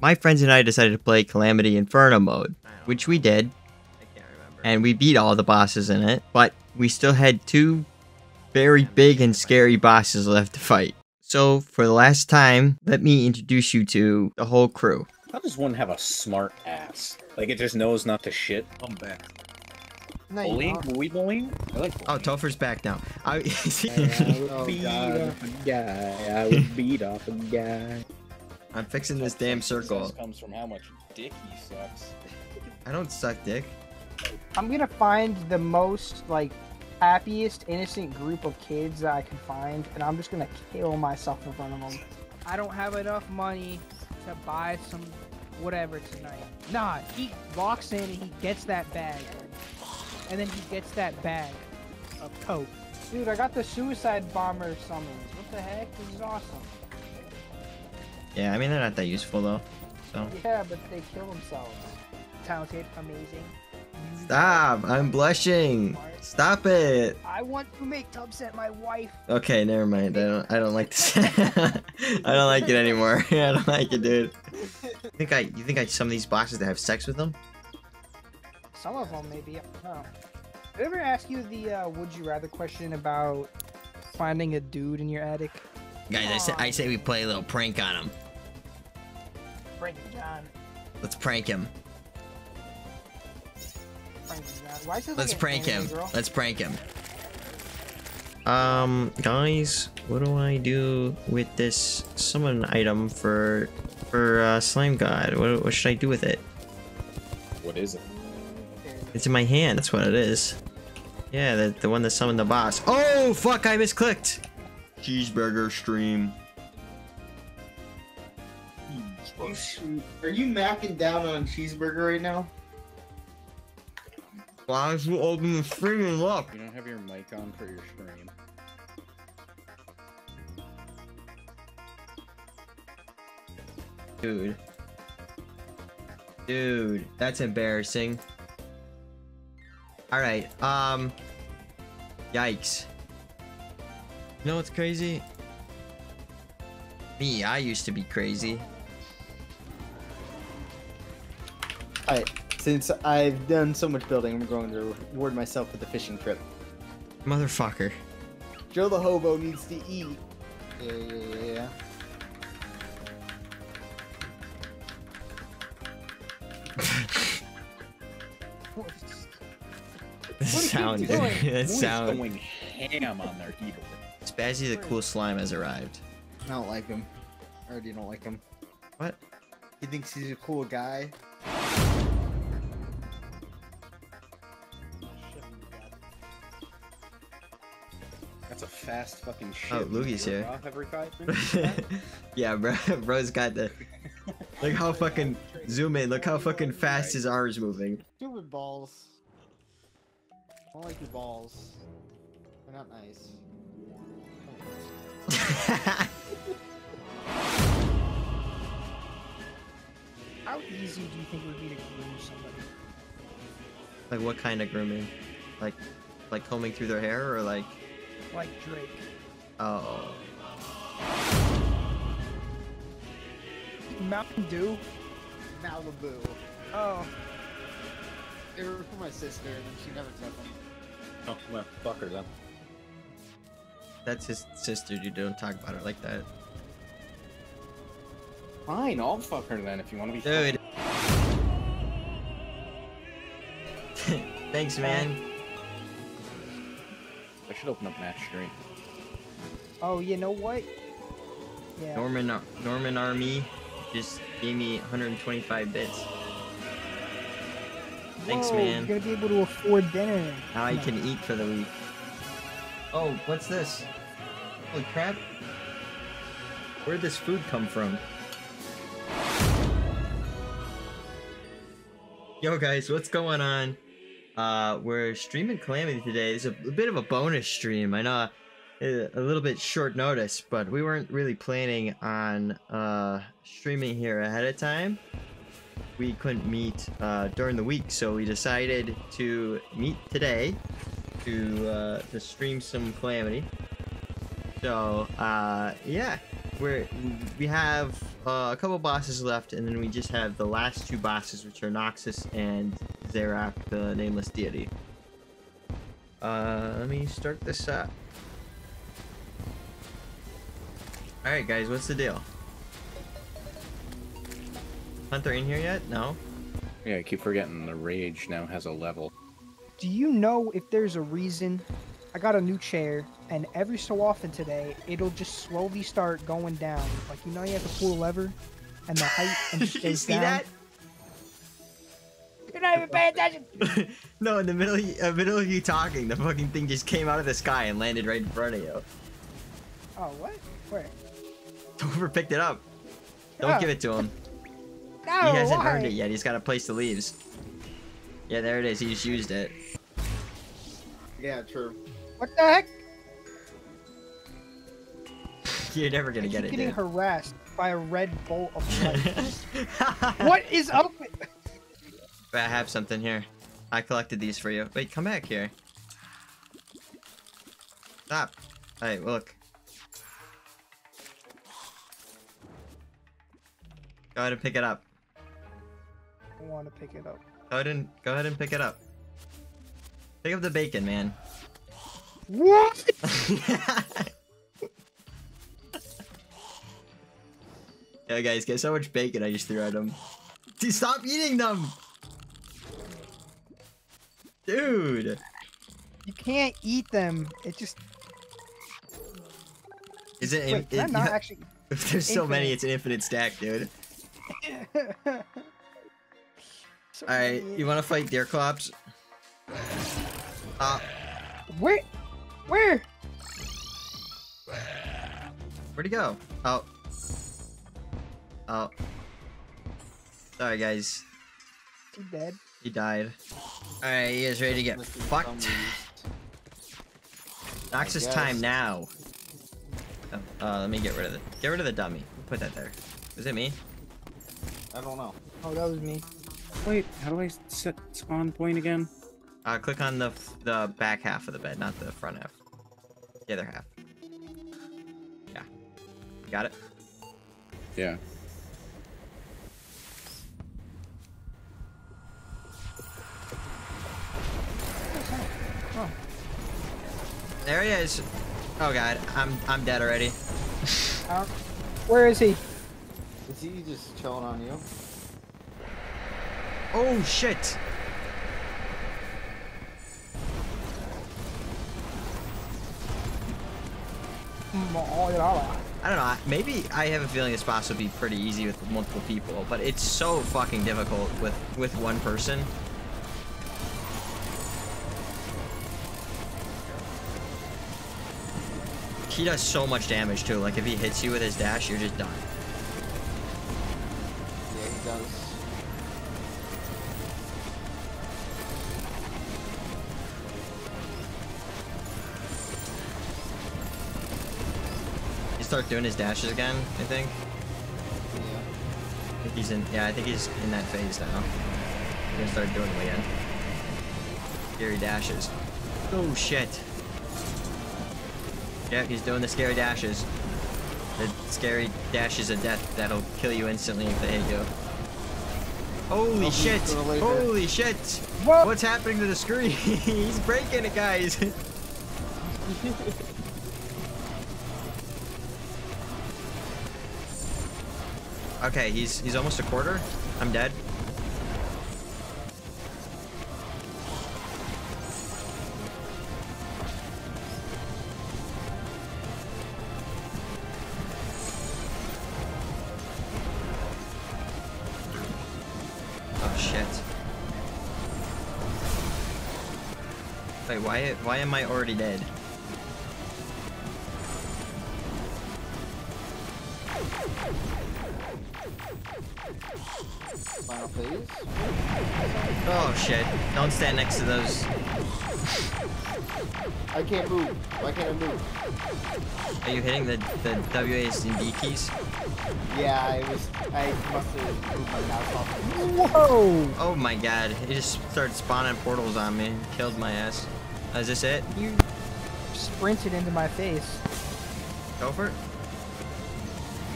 my friends and I decided to play Calamity Infernum mode, which we did, I can't remember. and we beat all the bosses in it, but we still had two very big and scary bosses left to fight. So, for the last time, let me introduce you to the whole crew. How does one have a smart ass? Like it just knows not to shit? I'm back. No, you Bullying? don't. We bullying? I like Oh, bullying. Topher's back now. I, Oh, beat God. off a guy. I would beat off a guy. I'm fixing this damn circle. Success comes from how much dick he sucks. I don't suck dick. I'm gonna find the most like happiest, innocent group of kids that I can find, and I'm just gonna kill myself in front of them. I don't have enough money to buy some whatever tonight. Nah, he walks in and he gets that bag. And then he gets that bag of coke. Dude, I got the suicide bomber summons. What the heck? This is awesome. Yeah, I mean, they're not that useful though. So. Yeah, but they kill themselves. Talented, amazing. Stop! I'm blushing! Stop it! I want to make Tubcent my wife. Okay, never mind. I don't. I don't like this. I don't like it anymore. I don't like it, dude. You think I? You think I some of these boxes to have sex with them? Some of them maybe. I don't know. Did I ever ask you the uh, would you rather question about finding a dude in your attic? Guys, I say I say we play a little prank on him. Frankie John. Let's prank him. Frankie John. Why is it Let's like prank him. Girl? Let's prank him. Um, guys, what do I do with this summon item for for uh, Slime God? What, what should I do with it? What is it? It's in my hand. That's what it is. Yeah, the, the one that summoned the boss. Oh, fuck, I misclicked. Cheeseburger stream. Are you macking down on cheeseburger right now? Why don't you open the stream and look? You don't have your mic on for your stream. Dude. Dude, that's embarrassing. Alright, um... Yikes. You know what's crazy? Me, I used to be crazy. Alright, since I've done so much building, I'm going to reward myself with a fishing trip. Motherfucker. Joe the hobo needs to eat. Yeah, yeah, yeah, yeah. The sound, dude. doing? That sound. going ham on their keyboard? Spazzy the cool slime has arrived. I don't like him. I already don't like him. What? He thinks he's a cool guy. That's a fast fucking shit. Oh, Loogie's here. Yeah, bro. Bro's got the. Look how fucking zoom in. Look how fucking fast his arm is moving. Stupid balls. I don't like your balls. They're not nice. How easy do you think it would be to groom somebody? like what kind of grooming? Like, like combing through their hair or like? Like Drake. Oh. Mountain Dew? Malibu. Oh. They were for my sister, and she never took them. oh, well, fuck her then. That's his sister. You don't talk about her like that, Fine, I'll fuck her then if you want to be. dude. Thanks, man. I should open up match stream. Oh, you know what? Yeah. Norman, uh, Norman Army, just gave me 125 bits. Thanks, Whoa, man. You're gonna be able to afford dinner. Now I can eat for the week. Oh, what's this? Holy crap! Where'd this food come from? Yo guys, what's going on? Uh, we're streaming Calamity today. It's a, a bit of a bonus stream. I know uh, a little bit short notice, but we weren't really planning on uh, streaming here ahead of time. We couldn't meet uh, during the week, so we decided to meet today to uh, to stream some Calamity. So uh, yeah, we're we have uh, a couple bosses left, and then we just have the last two bosses, which are Noxus and Xeroc, the nameless deity. Uh, let me start this up. All right, guys, what's the deal? Hunter in here yet? No. Yeah, I keep forgetting the rage now has a level. Do you know if there's a reason? I got a new chair, and every so often today, it'll just slowly start going down. Like you know, you have to pull a lever, and the height and just Did you see down. that? You're not even paying attention. no, in the middle, of, uh, middle of you talking, the fucking thing just came out of the sky and landed right in front of you. Oh, what? Where? Topher picked it up. Don't Oh. give it to him. No, he hasn't why? earned it yet. He's got a place to leaves. Yeah, there it is. He just used it. Yeah, true. What the heck? You're never gonna I get keep it, getting dude. harassed by a red bolt of light. what is up? with- I have something here. I collected these for you. Wait, come back here. Stop. Hey, look. Go ahead and pick it up. I want to pick it up. Go ahead and go ahead and pick it up. Pick up the bacon, man. What? yeah, guys, guess how much bacon I just threw at him. Dude, stop eating them! Dude! You can't eat them. It just. Is it? Wait, can I it- not actually? if there's so many, it's an infinite stack, dude. So Alright, many- you wanna fight Deerclops? Uh, Where? Where? where'd he go? Oh. Oh. Sorry, guys. He dead. He died. Alright, you guys ready to get fucked? zombies. Noxus time now. Oh, uh, let me get rid of the get rid of the dummy. Put that there. Is it me? I don't know. Oh, that was me. Wait, how do I set spawn point again? Uh, click on the f- the back half of the bed, not the front half. The other half. Yeah. You got it. Yeah. There he is. Oh god, I'm I'm dead already. Uh, where is he? Is he just chilling on you? Oh shit! I don't know. Maybe I have a feeling this boss would be pretty easy with multiple people, but it's so fucking difficult with with one person. He does so much damage too. Like if he hits you with his dash, you're just done. Start doing his dashes again. I think. Yeah. I think he's in. Yeah, I think he's in that phase now. He's gonna start doing them again. Scary dashes. Oh shit. Yeah, he's doing the scary dashes. The scary dashes of death that'll kill you instantly if they hit you. Holy Oh, shit! Holy shit! What? What's happening to the screen? he's breaking it, guys. okay, he's he's almost a quarter. I'm dead. Oh shit. Wait, why why am I already dead? Final phase. Oh shit. Don't stand next to those. I can't move. Why can't I move? Are you hitting the, the WAS and D keys? Yeah, I was. I must have moved my mouse off. Whoa! Oh my god. He just started spawning portals on me. Killed my ass. Uh, is this it? You sprinted into my face. Go for it.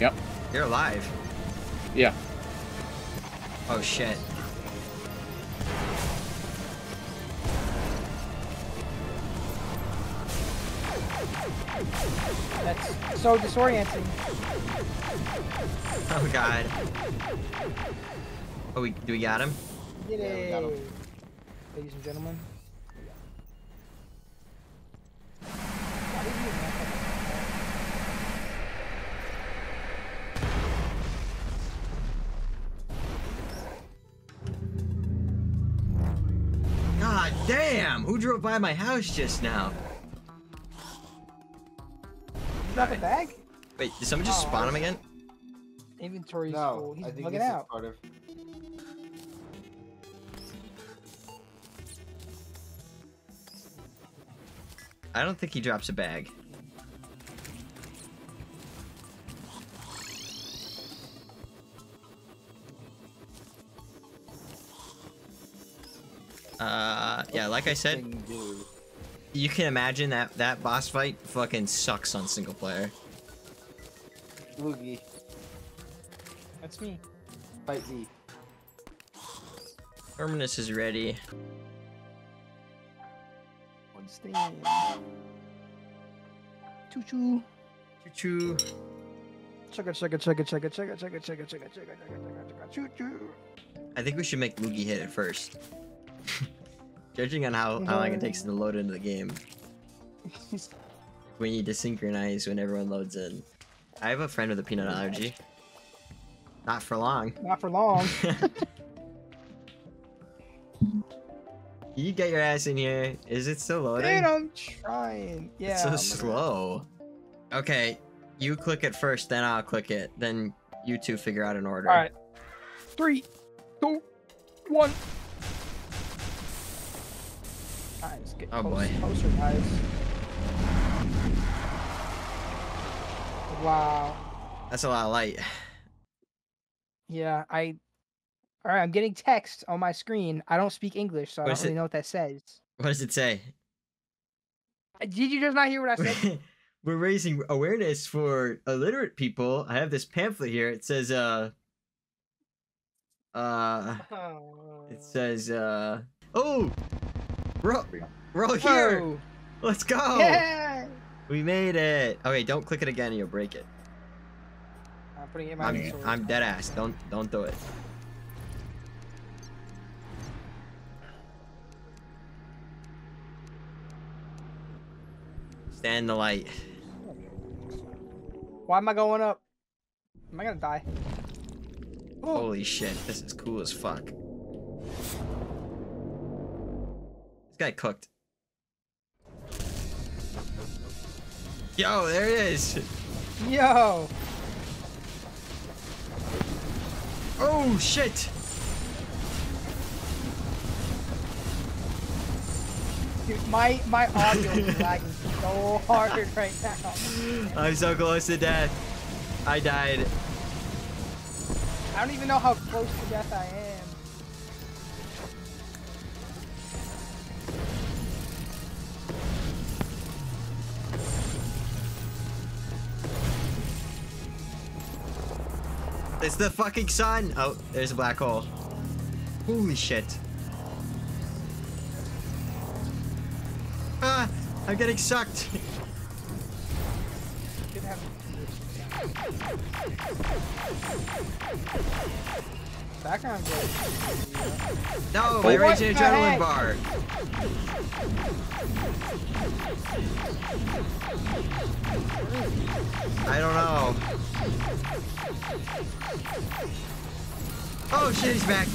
Yep. You're alive. Yeah. Oh shit. That's so disorienting. Oh god. Oh, we do we got him? Yeah, we it. got 'em. Ladies and gentlemen. Who drove by my house just now? a- Drop a bag? Wait, did someone just Oh, spawn him again? Inventory's No, full. He's I think bugging this is out. part of. I don't think he drops a bag. Uh, yeah, like I said, you can imagine that that boss fight fucking sucks on single player. Loogie, That's me. fight me. Terminus is ready. One stand. Choo choo. Choo choo. Chugga chugga chugga chugga chugga chugga chugga chugga chugga chugga chugga chugga choo choo. I think we should make Loogie hit it first. Judging on how, how long it takes to load into the game, we need to synchronize when everyone loads in. I have a friend with a peanut allergy. Not for long. Not for long. you get your ass in here. Is it still loading? Dude, I'm trying. Yeah. it's so I'm gonna- slow. Okay, you click it first, then I'll click it. Then you two figure out an order. All right. Three, two, one. Guys, get Oh, close, boy. closer, guys. Wow. That's a lot of light. Yeah, I. All right, I'm getting text on my screen. I don't speak English, so I don't really it? know what that says. What does it say? Uh, Did you just not hear what I said? We're raising awareness for illiterate people. I have this pamphlet here. It says, uh, uh, it says, uh, oh, we're all, we're all here. Whoa. Let's go. Yeah. We made it. Okay, don't click it again. or You'll break it. I'm putting it in my I'm. I'm dead ass. Don't, don't do it. Stand in the light. Why am I going up? Am I gonna die? Holy shit, this is cool as fuck. Guy cooked. Yo, there it is. yo. Oh shit. Dude, my my audio is lagging so hard right now. I'm so close to death. I died. I don't even know how close to death I am. It's the fucking sun. Oh, there's a black hole. Holy shit. Ah, I'm getting sucked. Background good. No, my oh, rage and adrenaline bar. I don't know. Oh shit, he's back.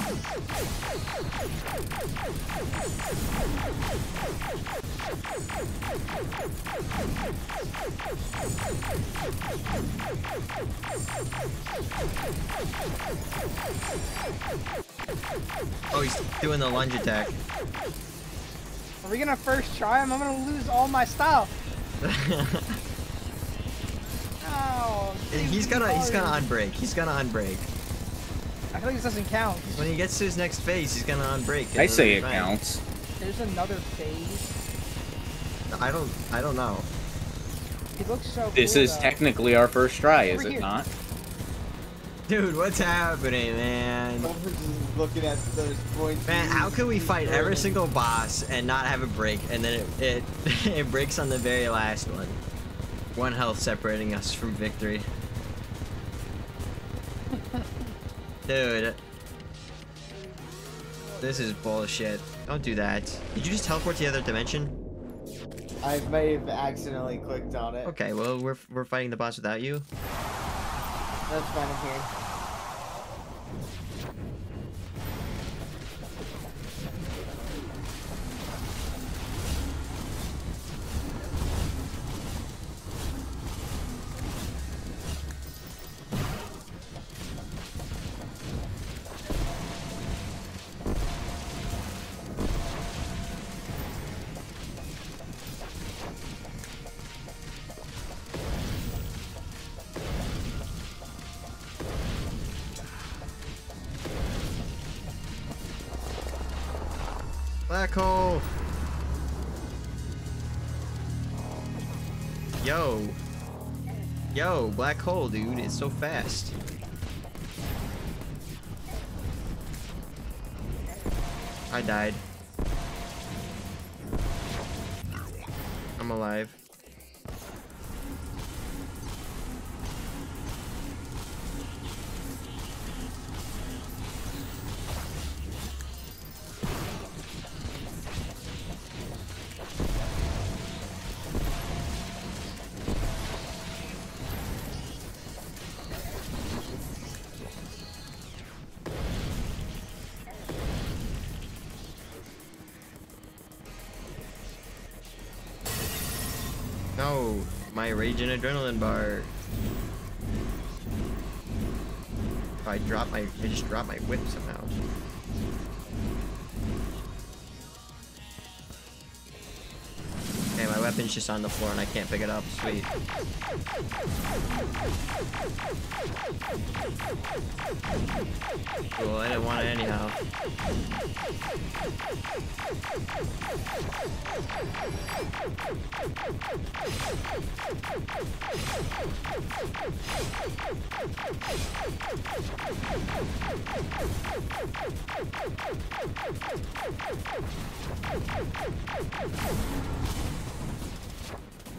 Oh, he's doing the lunge attack. Are we gonna first try him? I'm gonna lose all my stuff. Oh, no. he's gonna he's gonna unbreak. He's gonna unbreak. I feel like this doesn't count. When he gets to his next phase, he's gonna unbreak. I say it'll it be fine. counts. There's another phase. I don't I don't know. It looks so This cool, is though. technically our first try, is Over it here. not? Dude, what's happening, man? Looking at those points. Man, how can we fight every single boss and not have a break, and then it it, it breaks on the very last one? One health separating us from victory. Dude. This is bullshit. Don't do that. Did you just teleport to the other dimension? I may have accidentally clicked on it. Okay, well, we're, we're fighting the boss without you. That's fine. I'm here. Yo. Yo, black hole, dude. It's so fast. I died. I'm alive. Rage adrenaline bar. If I drop my, I just drop my whip somehow. Okay, just on the floor and I can't pick it up. Sweet. Cool, I didn't want it anyhow.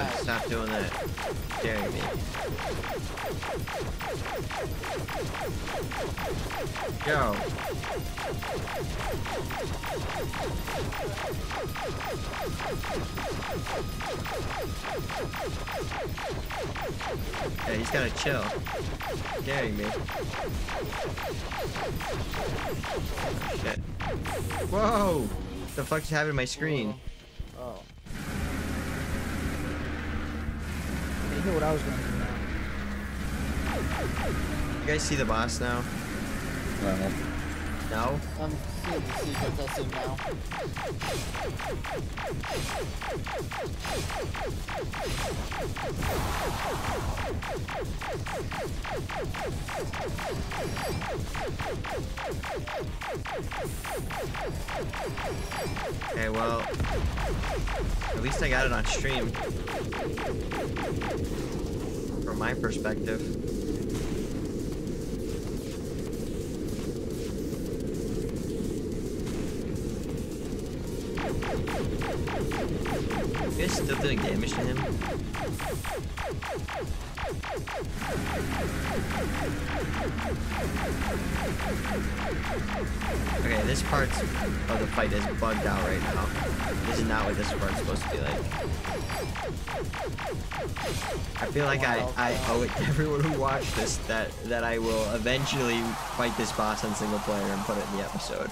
but stop doing that. Scaring me. Yo. Yeah, he's gotta chill. Scaring me. Oh, shit. Whoa! The fuck just happened to my screen? Oh. You knew what I was going to do now. You guys see the boss now? No. No? Um, I'm seeing the sequence. I see now. Okay, well, at least I got it on stream. From my perspective. You guys still doing damage to him? Okay, this part of oh, the fight is bugged out right now. This is not what this part's supposed to be like. I feel like I, I owe it to everyone who watched this that, that I will eventually fight this boss on single player and put it in the episode.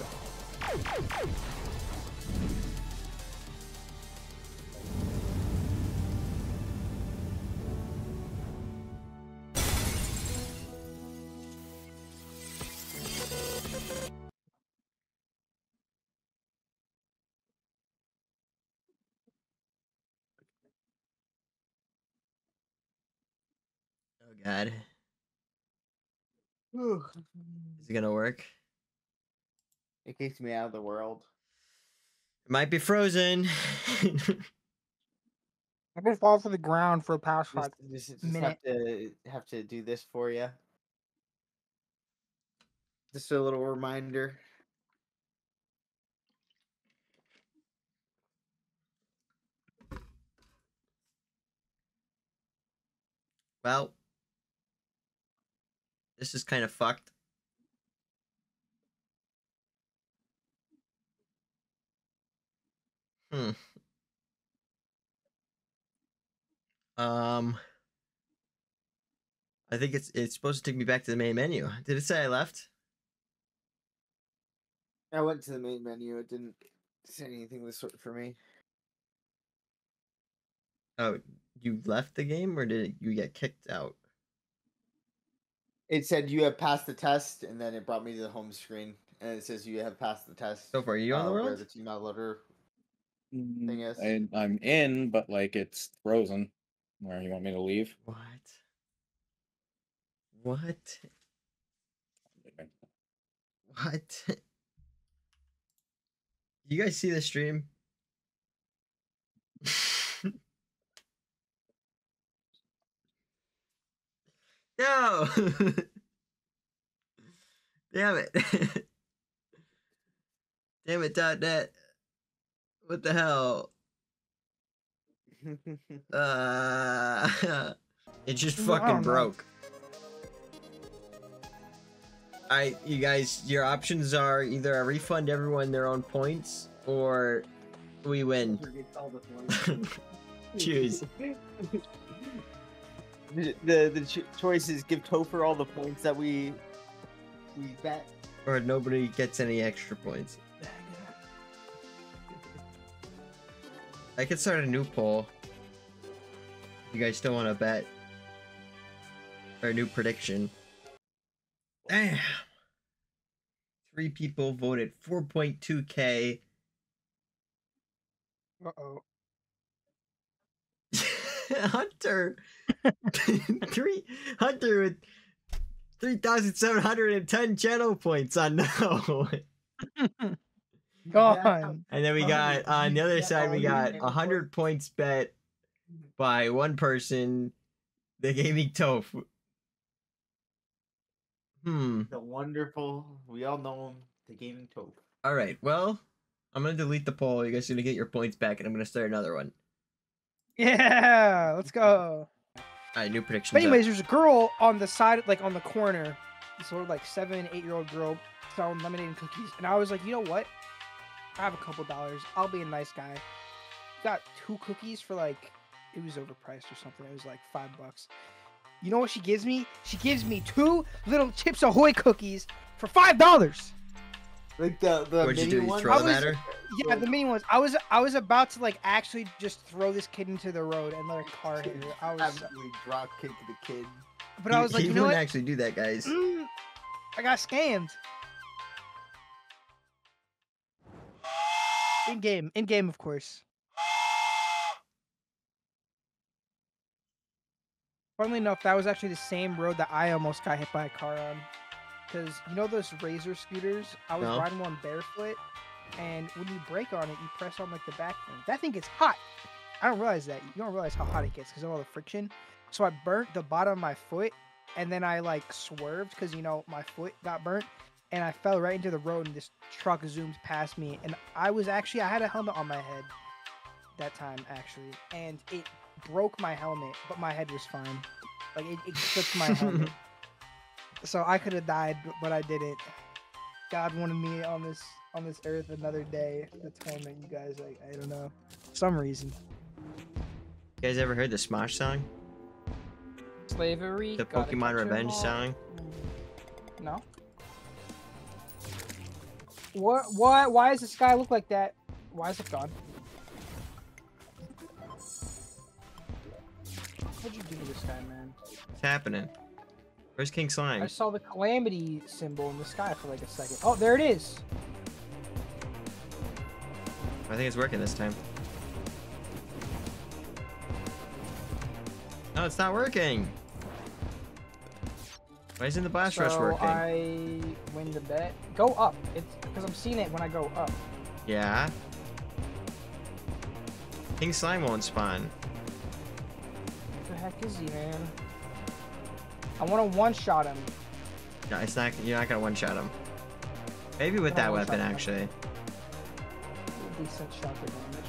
God. Whew. Is it gonna work? It kicked me out of the world. It might be frozen. I could fall to the ground for a past five. Just, just, just have to have to do this for you. Just a little reminder. well, this is kind of fucked. Hmm. Um, I think it's it's supposed to take me back to the main menu. Did it say I left? I went to the main menu. It didn't say anything this sort for me. Oh, you left the game or did you get kicked out? It said you have passed the test, and then it brought me to the home screen, and it says you have passed the test. So far, are you on the uh, Where world? the tModLoader Mm, thing is. I, I'm in, but like it's frozen. Where you want me to leave? What? What? What? you guys see the stream? No! Damn it. Damn it, dot net. What the hell? Uh, it just fucking broke. I, you guys, your options are either I refund everyone their own points or we win. Choose. The the, the ch- choice is give Topher all the points that we we bet. Or nobody gets any extra points. I could start a new poll. You guys still want to bet? Or a new prediction? Damn. Three people voted 4.2k. Uh oh. Hunter. Three Hunter with 3,710 channel points on no. Gone. And then we got on the other side, we got a hundred points bet by one person. The gaming tofu. Hmm. The wonderful, we all know him, the gaming Topher. All right. Well, I'm gonna delete the poll. You guys are gonna get your points back, and I'm gonna start another one. Yeah, let's go. All right. New predictions. But up. anyways, there's a girl on the side, like on the corner, this little like seven, eight year old girl selling lemonade and cookies, and I was like, you know what? I have a couple dollars. I'll be a nice guy. Got two cookies for like, it was overpriced or something. It was like five bucks. You know what she gives me? She gives me two little Chips Ahoy cookies for five dollars. Like the the What'd you mini do? You one. throw I them was- at her? Yeah, the mini ones. I was I was about to like actually just throw this kid into the road and let a car hit her. I was, Absolutely drop kick the kid. but I was like, he you know wouldn't what? actually do that, guys. Mm, I got scammed. In game, in game, of course. Funnily enough, that was actually the same road that I almost got hit by a car on. Because you know those razor scooters? I was No. riding one barefoot, and when you brake on it, you press on like the back thing. That thing gets hot. I don't realize that. You don't realize how hot it gets because of all the friction. So I burnt the bottom of my foot, and then I like swerved because you know my foot got burnt, and I fell right into the road, and this truck zooms past me, and I was actually I had a helmet on my head that time actually, and it broke my helmet, but my head was fine. Like it, it clipped my helmet, so I could have died, but, but I didn't. God wanted me on this on this earth another day to torment you guys. Like I don't know, some reason. You guys ever heard the Smosh song? Slavery. The Pokemon Revenge all. song? No. What? Why? Why does the sky look like that? Why is it gone? What'd you do to this guy, man? What's happening? Where's King Slime? I saw the calamity symbol in the sky for like a second. Oh, there it is. I think it's working this time. No, it's not working. Why isn't the blast so rush working? I win the bet Go up. It's because I'm seeing it when I go up. Yeah. King Slime won't spawn. What the heck is he, man? I want to one-shot him. No, it's not. You're not gonna one shot him. Maybe with that one-shot weapon, him. actually. Decent shot damage.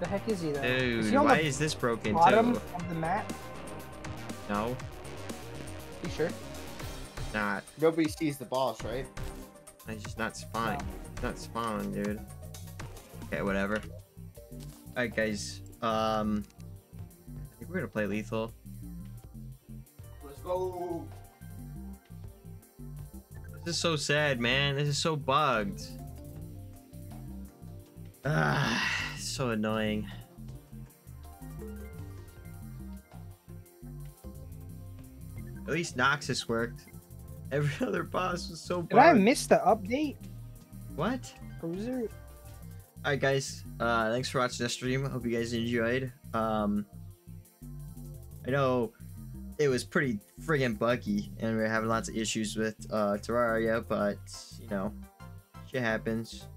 The heck is he though? is he why the is this broken bottom too? of the map? No, You sure? not. Nobody sees the boss, right? It's just not spawning. Not spawning, dude. Okay, whatever. Alright, guys. Um, I think we're gonna play lethal. Let's go. This is so sad, man. This is so bugged. Ah, so annoying. At least Noxus worked. Every other boss was so Did I bugged. miss the update? What? Or was there? Alright guys, uh, thanks for watching the stream. Hope you guys enjoyed. Um, I know it was pretty friggin' buggy and we are having lots of issues with uh, Terraria, but you know, shit happens.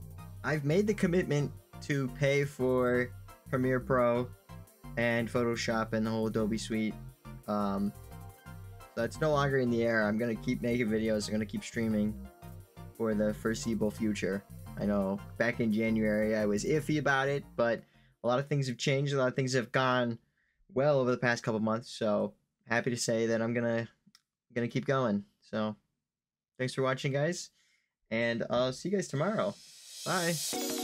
I've made the commitment to pay for Premiere Pro and Photoshop and the whole Adobe suite. Um, that's no longer in the air. I'm gonna keep making videos. I'm gonna keep streaming for the foreseeable future. I know back in January I was iffy about it, but a lot of things have changed. A lot of things have gone well over the past couple months. So happy to say that I'm gonna gonna keep going. So thanks for watching, guys, and I'll see you guys tomorrow. Bye.